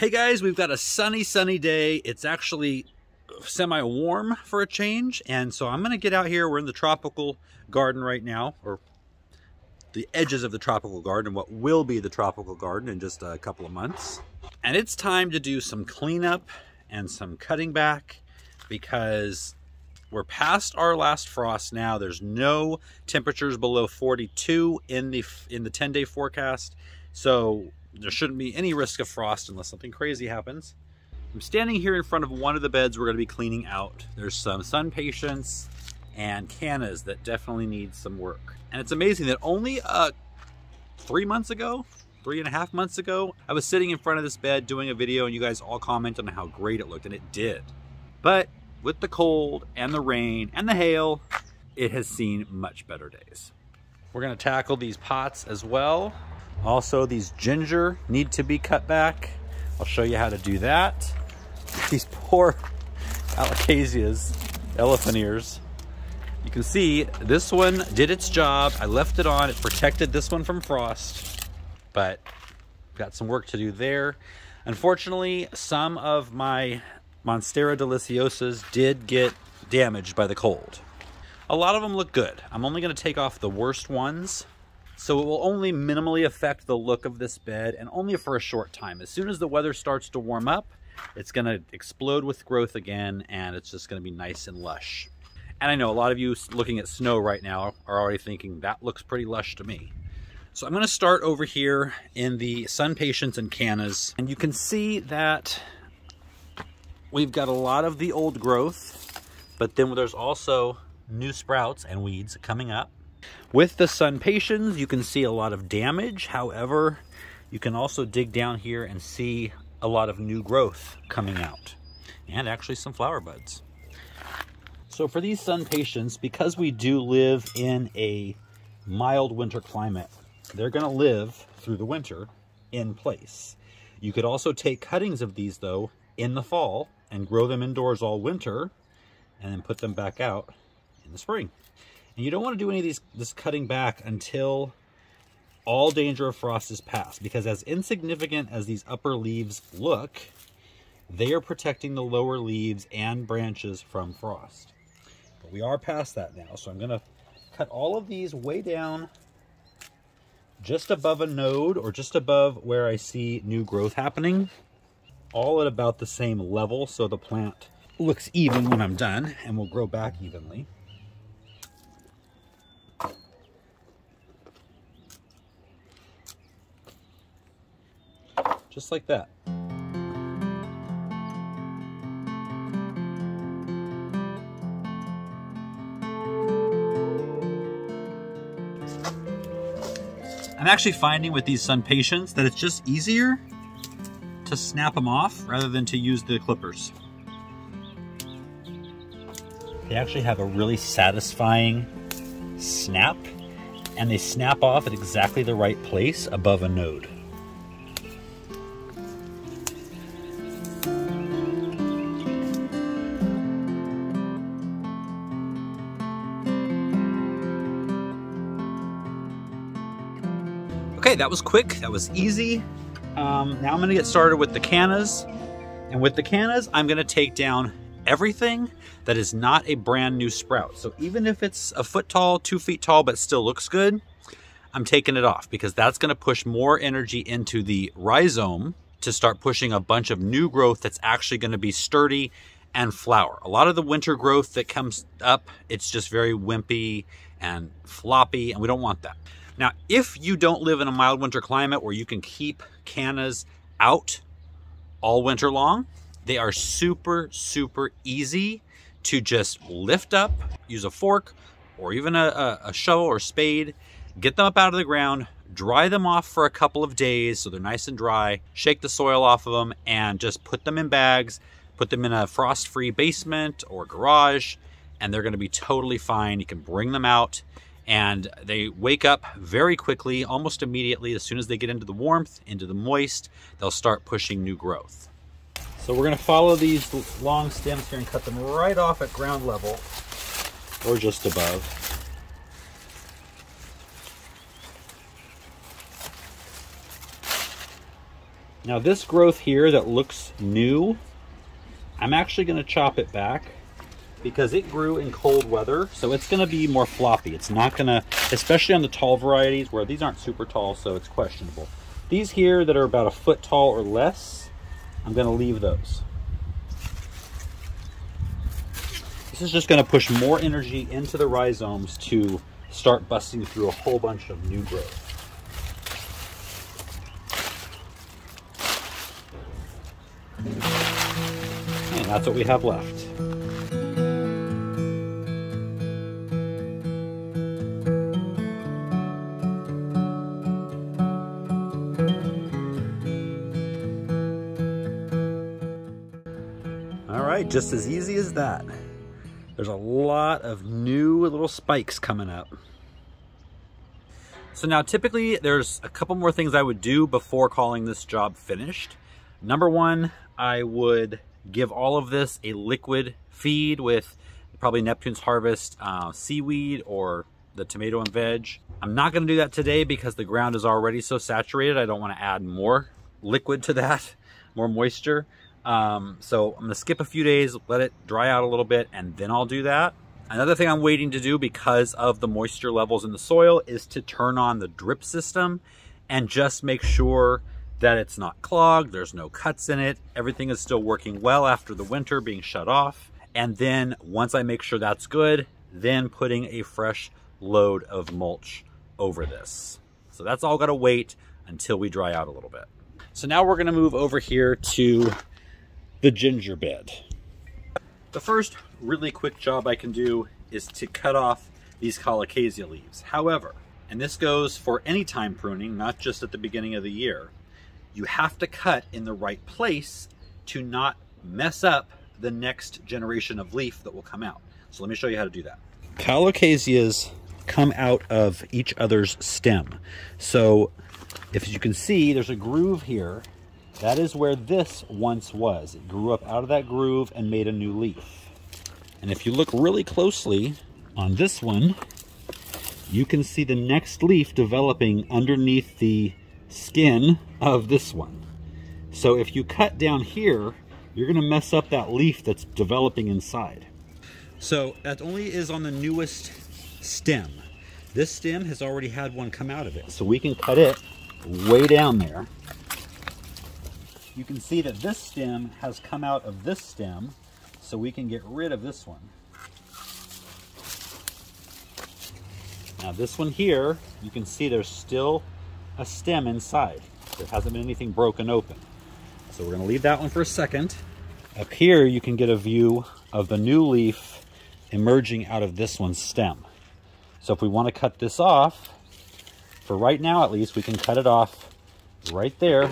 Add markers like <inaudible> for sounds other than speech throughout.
Hey guys, we've got a sunny, sunny day. It's actually semi-warm for a change, and so I'm gonna get out here. We're in the tropical garden right now, or the edges of the tropical garden, what will be the tropical garden in just a couple of months. And it's time to do some cleanup and some cutting back because we're past our last frost now. There's no temperatures below 42 in the in the 10-day forecast. So there shouldn't be any risk of frost unless something crazy happens. I'm standing here in front of one of the beds we're going to be cleaning out. There's some SunPatiens and cannas that definitely need some work. And it's amazing that only uh, three months ago, three and a half months ago, I was sitting in front of this bed doing a video and you guys all commented on how great it looked, and it did. But with the cold and the rain and the hail, it has seen much better days. We're gonna tackle these pots as well. Also, these ginger need to be cut back. I'll show you how to do that. <laughs> These poor alocasias, elephant ears. You can see this one did its job. I left it on, it protected this one from frost, but got some work to do there. Unfortunately, some of my Monstera deliciosas did get damaged by the cold. A lot of them look good. I'm only gonna take off the worst ones. So it will only minimally affect the look of this bed and only for a short time. As soon as the weather starts to warm up, it's gonna explode with growth again and it's just gonna be nice and lush. And I know a lot of you looking at snow right now are already thinking that looks pretty lush to me. So I'm gonna start over here in the SunPatiens and Cannas. And you can see that we've got a lot of the old growth, but then there's also new sprouts and weeds coming up. With the SunPatiens, you can see a lot of damage. However, you can also dig down here and see a lot of new growth coming out and actually some flower buds. So for these SunPatiens, because we do live in a mild winter climate, they're going to live through the winter in place. You could also take cuttings of these though in the fall and grow them indoors all winter and then put them back out in the spring. And you don't want to do any of these this cutting back until all danger of frost is past because as insignificant as these upper leaves look, they are protecting the lower leaves and branches from frost. But we are past that now, so I'm going to cut all of these way down just above a node or just above where I see new growth happening, all at about the same level so the plant looks even when I'm done and will grow back evenly. Just like that. I'm actually finding with these SunPatiens that it's just easier to snap them off rather than to use the clippers. They actually have a really satisfying snap and they snap off at exactly the right place above a node. Okay, that was quick, that was easy. Um, now I'm gonna get started with the cannas. And with the cannas, I'm gonna take down everything that is not a brand new sprout. So even if it's a foot tall, two feet tall, but still looks good, I'm taking it off because that's gonna push more energy into the rhizome to start pushing a bunch of new growth that's actually gonna be sturdy and flower. A lot of the winter growth that comes up, it's just very wimpy and floppy, and we don't want that. Now, if you don't live in a mild winter climate where you can keep cannas out all winter long, they are super, super easy to just lift up, use a fork or even a, a, shovel or spade, get them up out of the ground, dry them off for a couple of days so they're nice and dry, shake the soil off of them, and just put them in bags, put them in a frost-free basement or garage, and they're gonna be totally fine. You can bring them out and they wake up very quickly, almost immediately. As soon as they get into the warmth, into the moist, they'll start pushing new growth. So we're gonna follow these long stems here and cut them right off at ground level or just above. Now this growth here that looks new, I'm actually gonna chop it back because it grew in cold weather, so it's gonna be more floppy. It's not gonna, especially on the tall varieties where these aren't super tall, so it's questionable. These here that are about a foot tall or less, I'm gonna leave those. This is just gonna push more energy into the rhizomes to start busting through a whole bunch of new growth. And that's what we have left. All right, just as easy as that. There's a lot of new little spikes coming up. So now typically there's a couple more things I would do before calling this job finished. Number one, I would give all of this a liquid feed with probably Neptune's Harvest uh, seaweed or the tomato and veg. I'm not gonna do that today because the ground is already so saturated. I don't wanna add more liquid to that, <laughs> more moisture. Um, so I'm gonna skip a few days, let it dry out a little bit, and then I'll do that. Another thing I'm waiting to do because of the moisture levels in the soil is to turn on the drip system and just make sure that it's not clogged, there's no cuts in it, everything is still working well after the winter being shut off. And then once I make sure that's good, then putting a fresh load of mulch over this. So that's all gotta wait until we dry out a little bit. So now we're gonna move over here to the ginger bed. The first really quick job I can do is to cut off these colocasia leaves. However, and this goes for any time pruning, not just at the beginning of the year, you have to cut in the right place to not mess up the next generation of leaf that will come out. So let me show you how to do that. Colocasias come out of each other's stem. So if you can see, there's a groove here that is where this once was. It grew up out of that groove and made a new leaf. And if you look really closely on this one, you can see the next leaf developing underneath the skin of this one. So if you cut down here, you're gonna mess up that leaf that's developing inside. So that only is on the newest stem. This stem has already had one come out of it. So we can cut it way down there you can see that this stem has come out of this stem, so we can get rid of this one. Now this one here, you can see there's still a stem inside. There hasn't been anything broken open. So we're gonna leave that one for a second. Up here, you can get a view of the new leaf emerging out of this one's stem. So if we wanna cut this off, for right now at least, we can cut it off right there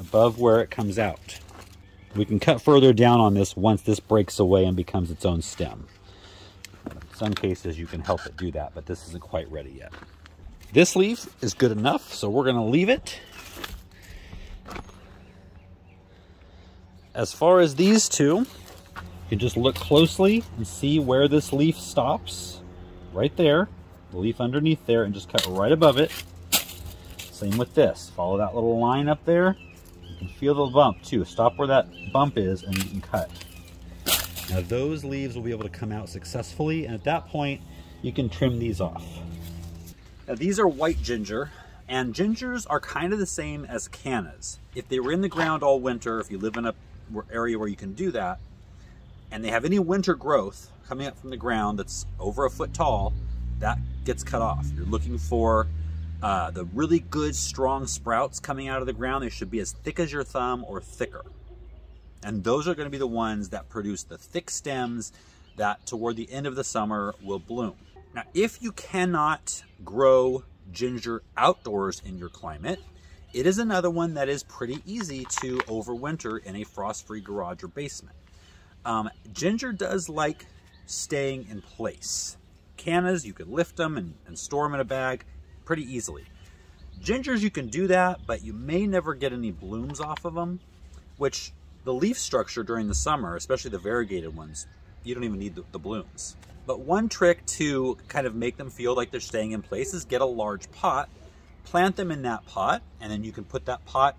above where it comes out. We can cut further down on this once this breaks away and becomes its own stem. In some cases you can help it do that, but this isn't quite ready yet. This leaf is good enough, so we're gonna leave it. As far as these two, you can just look closely and see where this leaf stops. Right there, the leaf underneath there, and just cut right above it. Same with this. Follow that little line up there feel the bump too. Stop where that bump is and you can cut. Now those leaves will be able to come out successfully and at that point you can trim these off. Now these are white ginger and gingers are kind of the same as cannas. If they were in the ground all winter, if you live in a area where you can do that, and they have any winter growth coming up from the ground that's over a foot tall, that gets cut off. You're looking for uh, the really good, strong sprouts coming out of the ground, they should be as thick as your thumb or thicker. And those are going to be the ones that produce the thick stems that toward the end of the summer will bloom. Now, if you cannot grow ginger outdoors in your climate, it is another one that is pretty easy to overwinter in a frost-free garage or basement. Um, ginger does like staying in place. Cannas, you could lift them and, and store them in a bag pretty easily. Gingers, you can do that, but you may never get any blooms off of them, which the leaf structure during the summer, especially the variegated ones, you don't even need the, the blooms. But one trick to kind of make them feel like they're staying in place is get a large pot, plant them in that pot, and then you can put that pot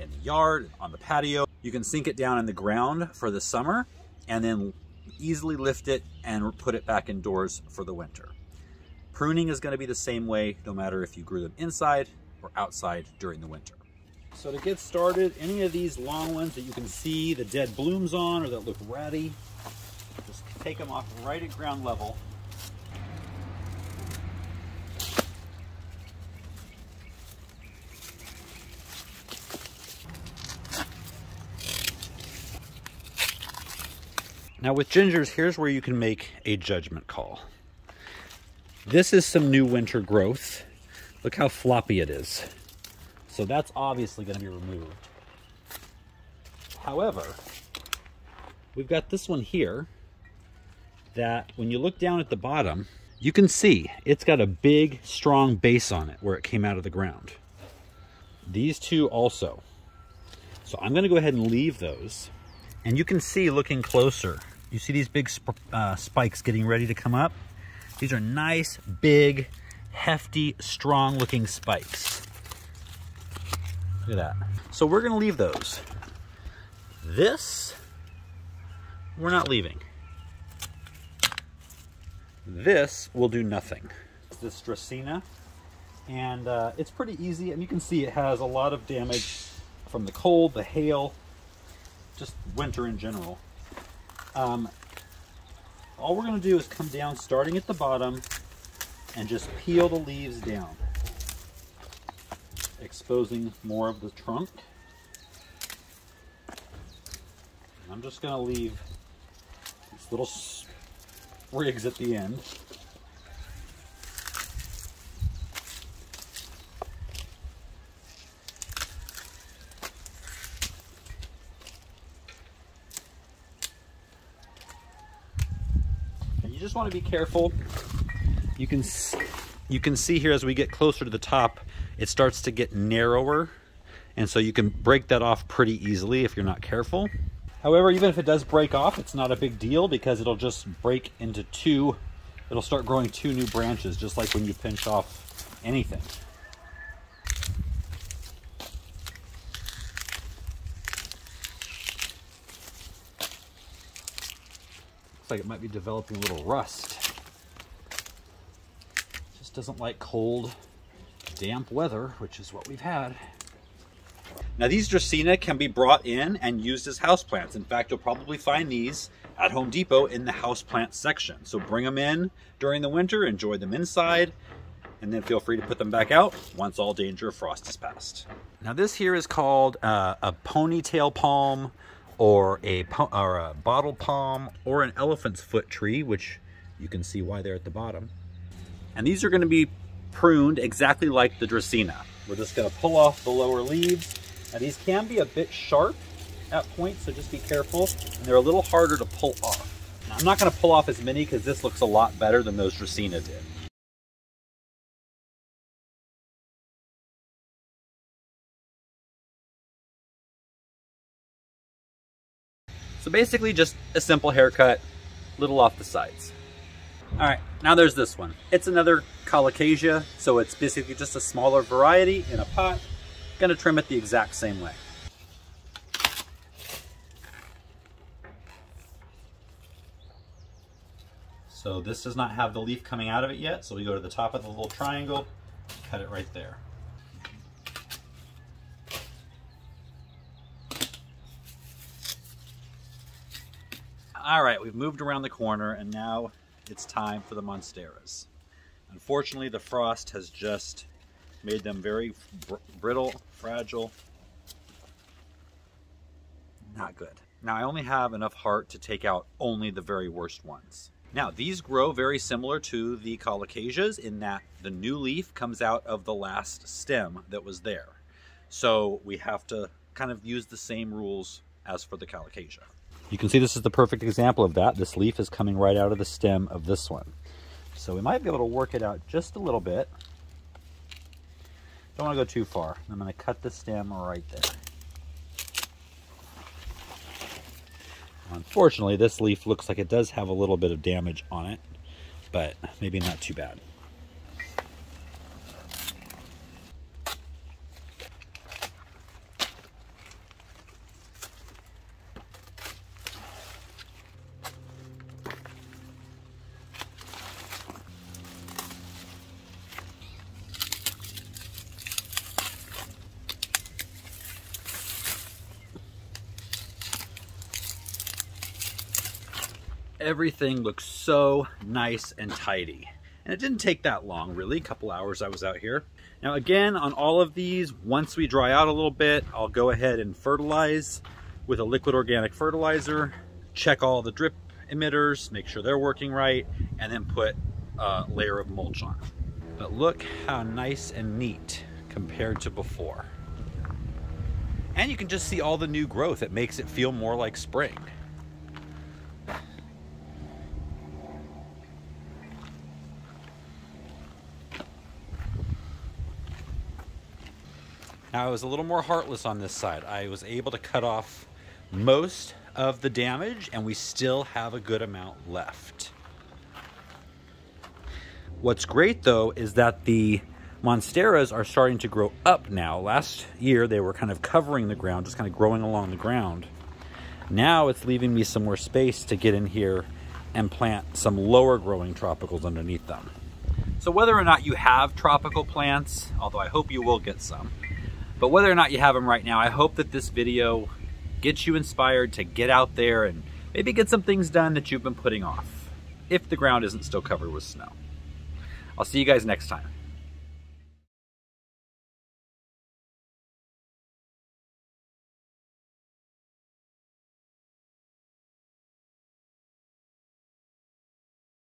in the yard, on the patio. You can sink it down in the ground for the summer and then easily lift it and put it back indoors for the winter. Pruning is gonna be the same way no matter if you grew them inside or outside during the winter. So to get started, any of these long ones that you can see the dead blooms on or that look ratty, just take them off right at ground level Now with gingers, here's where you can make a judgment call. This is some new winter growth. Look how floppy it is. So that's obviously going to be removed. However, we've got this one here that when you look down at the bottom, you can see it's got a big, strong base on it where it came out of the ground. These two also. So I'm going to go ahead and leave those. And you can see looking closer you see these big sp uh, spikes getting ready to come up? These are nice, big, hefty, strong looking spikes. Look at that. So we're gonna leave those. This, we're not leaving. This will do nothing. This Dracaena, and uh, it's pretty easy, and you can see it has a lot of damage from the cold, the hail, just winter in general. Um, all we're going to do is come down starting at the bottom and just peel the leaves down, exposing more of the trunk. I'm just going to leave these little sprigs at the end. Just want to be careful. You can, you can see here as we get closer to the top, it starts to get narrower. And so you can break that off pretty easily if you're not careful. However, even if it does break off, it's not a big deal because it'll just break into two, it'll start growing two new branches, just like when you pinch off anything. Like it might be developing a little rust. Just doesn't like cold, damp weather, which is what we've had. Now these Dracaena can be brought in and used as houseplants. In fact, you'll probably find these at Home Depot in the houseplant section. So bring them in during the winter, enjoy them inside, and then feel free to put them back out once all danger of frost is past. Now this here is called uh, a ponytail palm or a, or a bottle palm or an elephant's foot tree, which you can see why they're at the bottom. And these are gonna be pruned exactly like the Dracaena. We're just gonna pull off the lower leaves. Now these can be a bit sharp at points, so just be careful. And they're a little harder to pull off. Now, I'm not gonna pull off as many because this looks a lot better than those Dracaena did. So basically just a simple haircut, little off the sides. All right, now there's this one. It's another colocasia, so it's basically just a smaller variety in a pot. Gonna trim it the exact same way. So this does not have the leaf coming out of it yet, so we go to the top of the little triangle, cut it right there. All right, we've moved around the corner and now it's time for the Monsteras. Unfortunately, the frost has just made them very br brittle, fragile. Not good. Now I only have enough heart to take out only the very worst ones. Now these grow very similar to the colocasias in that the new leaf comes out of the last stem that was there. So we have to kind of use the same rules as for the colocasia. You can see this is the perfect example of that. This leaf is coming right out of the stem of this one. So we might be able to work it out just a little bit. Don't want to go too far. I'm going to cut the stem right there. Unfortunately, this leaf looks like it does have a little bit of damage on it, but maybe not too bad. Everything looks so nice and tidy. And it didn't take that long, really, a couple hours I was out here. Now again, on all of these, once we dry out a little bit, I'll go ahead and fertilize with a liquid organic fertilizer, check all the drip emitters, make sure they're working right, and then put a layer of mulch on. But look how nice and neat compared to before. And you can just see all the new growth. It makes it feel more like spring. Now I was a little more heartless on this side. I was able to cut off most of the damage and we still have a good amount left. What's great though is that the Monsteras are starting to grow up now. Last year they were kind of covering the ground, just kind of growing along the ground. Now it's leaving me some more space to get in here and plant some lower growing tropicals underneath them. So whether or not you have tropical plants, although I hope you will get some, but whether or not you have them right now, I hope that this video gets you inspired to get out there and maybe get some things done that you've been putting off, if the ground isn't still covered with snow. I'll see you guys next time.